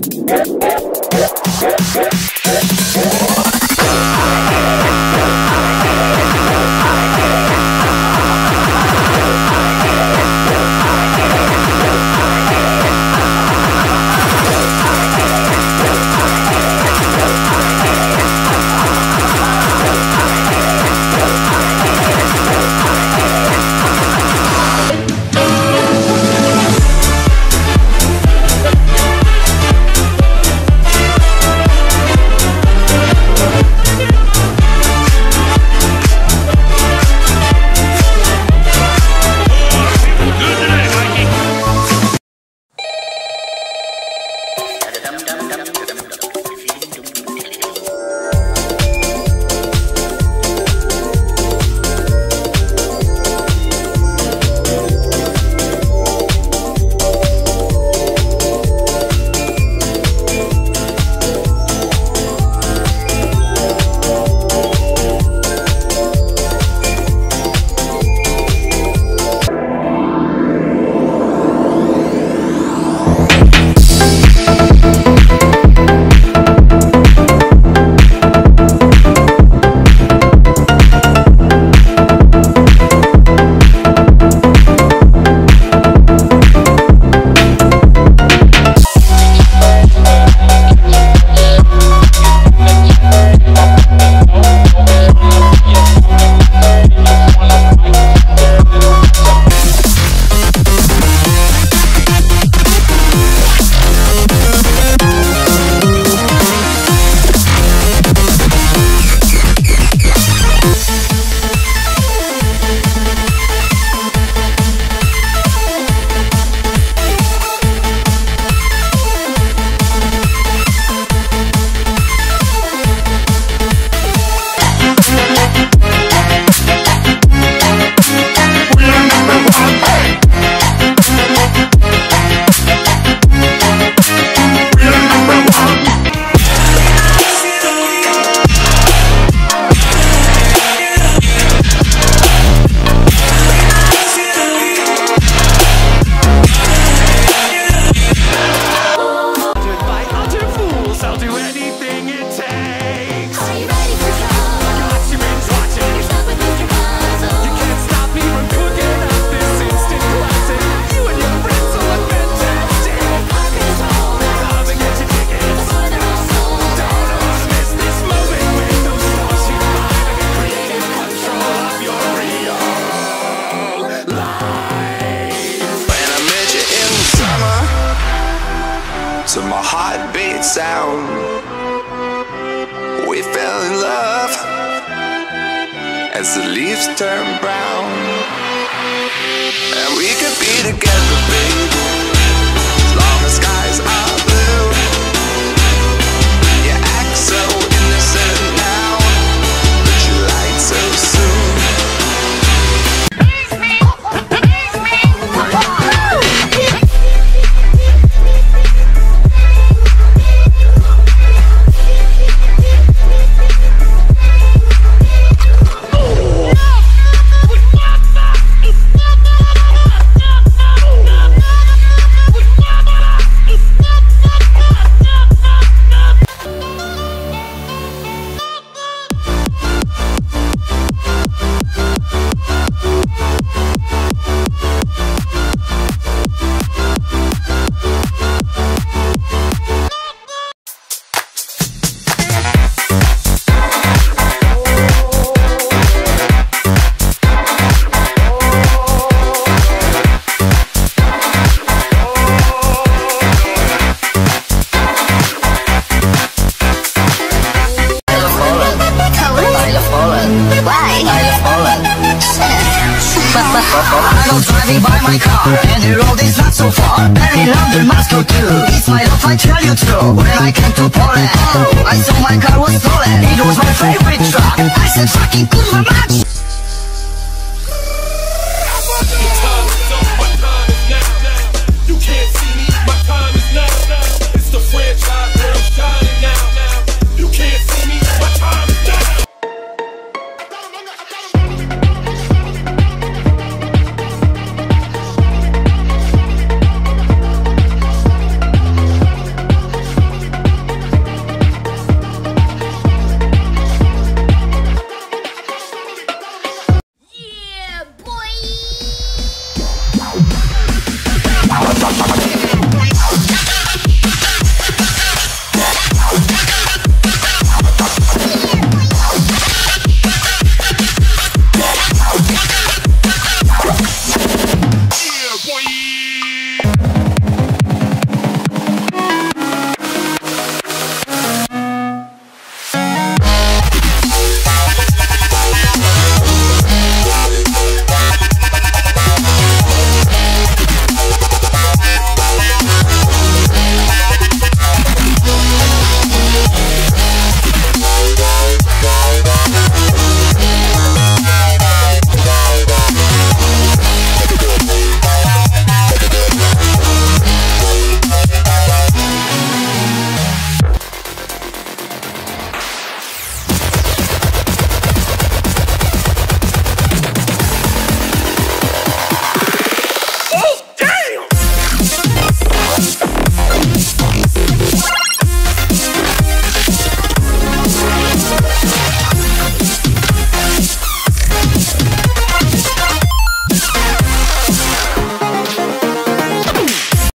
Yeah. To my heartbeat sound. We fell in love as the leaves turn brown. And we could be together, baby, I'm driving by my car And the road is not so far. And in London, Moscow too. It's my love, I tell you true. When I came to Poland I saw my car was stolen. It was my favorite truck. I said fucking kurwa mać